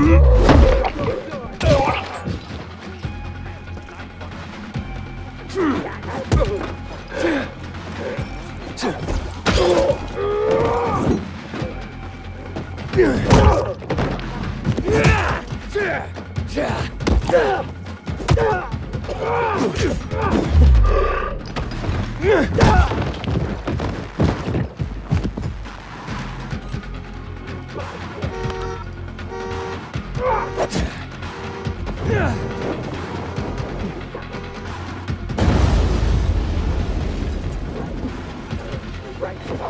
Yeah. Yeah! right.